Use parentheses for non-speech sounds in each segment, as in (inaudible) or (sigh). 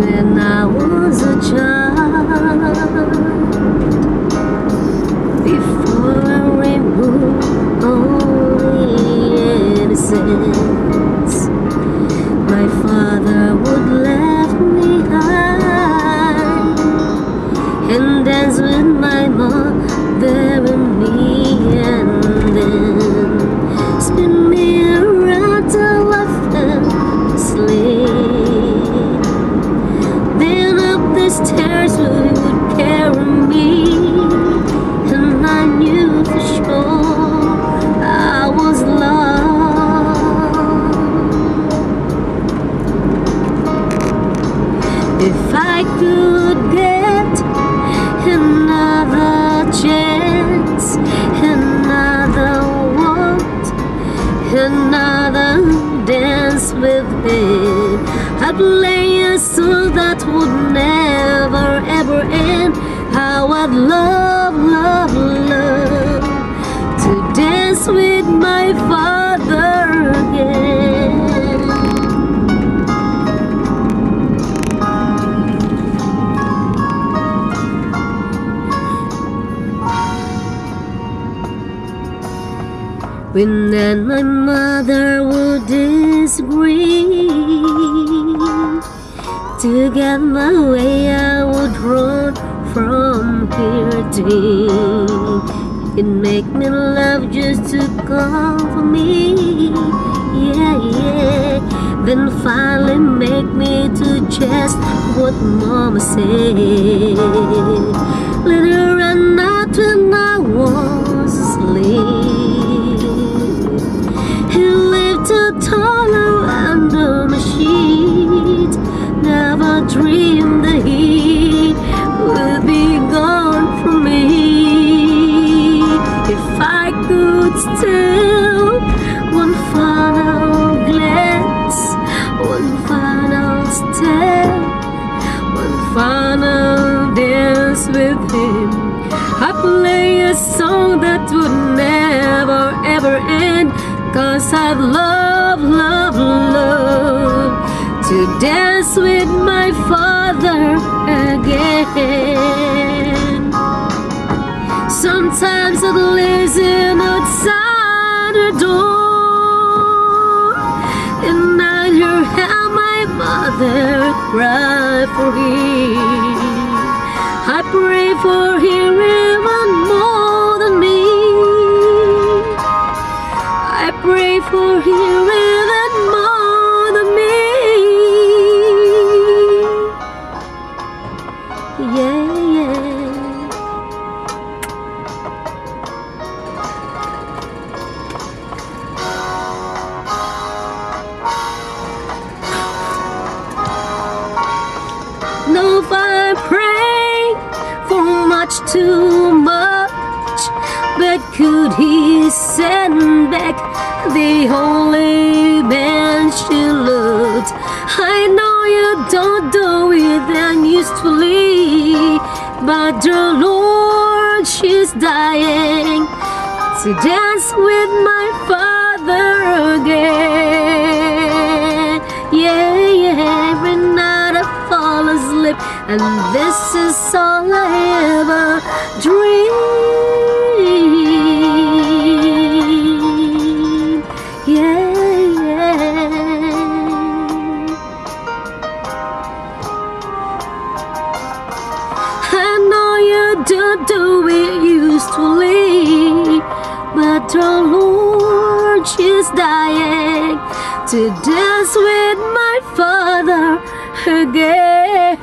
when I was I'd play a song that would never ever end. How I'd love, love, love to dance with my father again. When then my mother would disagree To get my way I would run from here to It make me love just to comfort me. Yeah, yeah. Then finally make me to just what mama said with him. I play a song that would never ever end. Cause I'd love, love, love to dance with my father again. Sometimes I'd listen cry for him. Much too much, but could he send back the holy man she loved? I know you don't do it and usefully, but the Lord, she's dying to dance with my father again. And this is all I ever dreamed. Yeah, yeah. I know you don't do it usefully, but the Lord, she's dying to dance with my father again.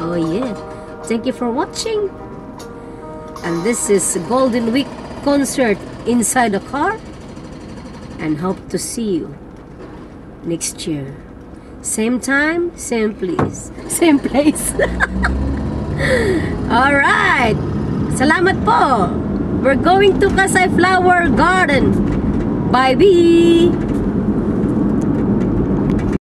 Oh yeah, thank you for watching. And this is Golden Week concert inside a car. And hope to see you next year. Same time, same place. (laughs) Same place. (laughs) Alright. Salamat po. We're going to Kasai Flower Garden. Bye-bye.